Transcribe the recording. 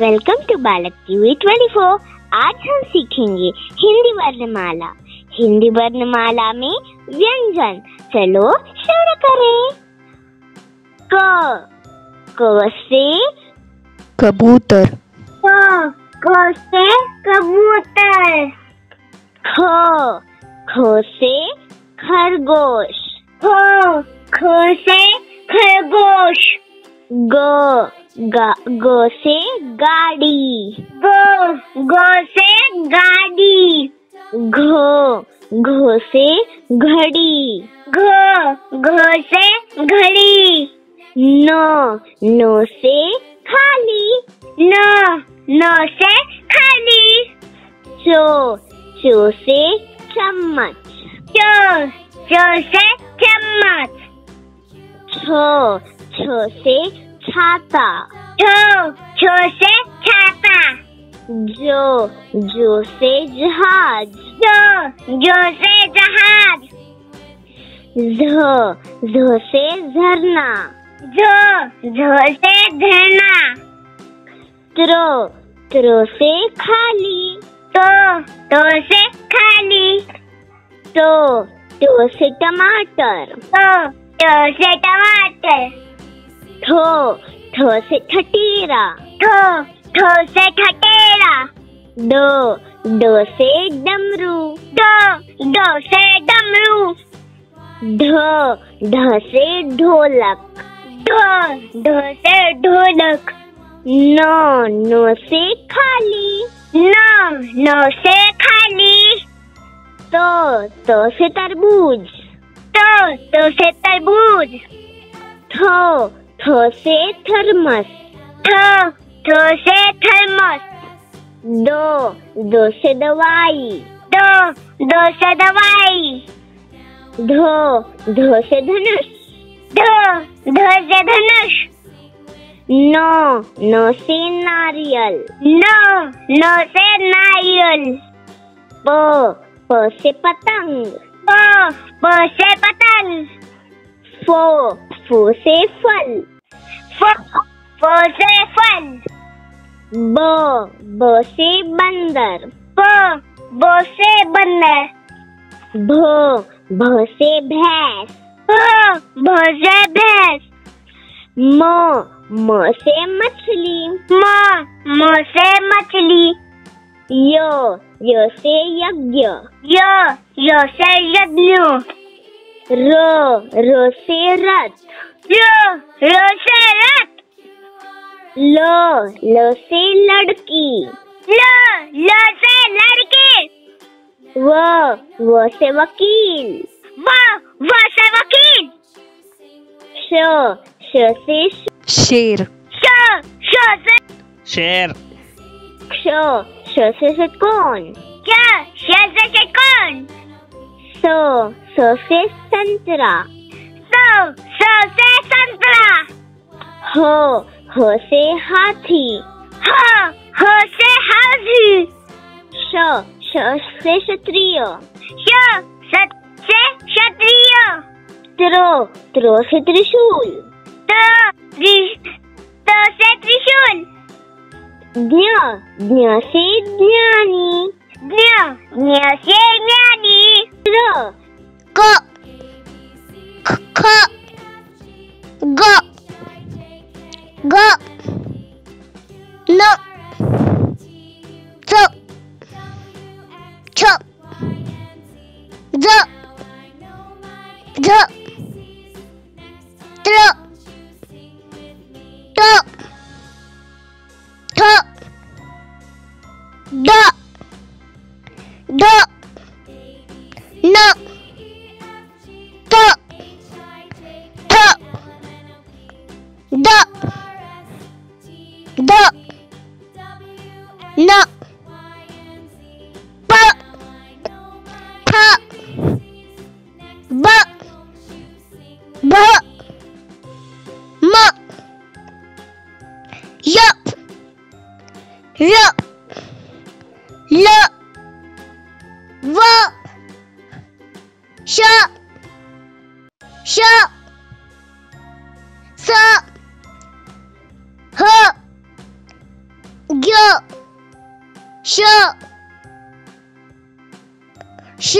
Welcome to बालक TV 24 आज हम सीखेंगे हिंदी वर्णमाला। हिंदी वर्णमाला में व्यंजन। चलो शुरू करें। क। क से कबूतर। क। क से कबूतर। ख। ख से खरगोश। ख। ख से खरगोश। ग। ग ग से गाड़ी। ग ग से गाड़ी। घ घ से घड़ी। घ घ से घड़ी। न न से खाली। न न से खाली। चो चो से चम्मच। चो चो से चम्मच। छ छ से छाता छ छ से छाता जो जो से जहाज़ जो जो से जहाज़ झ झ से झरना झ झ से झरना त्रो त्रो से खाली तो तो से खाली तो तो से टमाटर तो तो से टमाटर ठो ठो से ठठीरा ठो ठो से ठठेरा डो डो से डमरू। डो डो से डमरू। ढ ढ से ढोलक। ढ ढ से ढोलक। नो नो से खाली। नो नो से खाली। तो तो से तरबूज। तो तो से तरबूज। थो थो से थर्मस। थो थो से थर्मस। दो दो से दवाई। दो दो से दवाई। धो धो से धनुष। धो धो से धनुष। नौ नौ से नारियल। नौ नौ से नारियल। प प से पतंग। प प से पतंग। फो फो से फल। बंदर ब ब बंदर भ भ भैंस भ भैंस म म मछली म म से मछली य य से यज्ञ य य से यज्ञ र र से रथ। र र से रथ। ल ल से लड़की। ल ल से लड़की। व व से वकील। व व से वकील। श श से शेर। श श से शेर। श श से षटकोण स स से संतरा स स से संतरा ह ह से हाथी ह ह से हाथी श श से क्षत्रिय श से क्षत्रिय त्रो त्रो से त्रिशूल त त्रि त से त्रिशूल ज्ञ ज्ञ से ज्ञानी ज्ञ ज्ञ से ज्ञानी No. But. Cup. But. But. Muck. Yup. Yup. Look. Vup. Shut. Shut. Sup. ग श श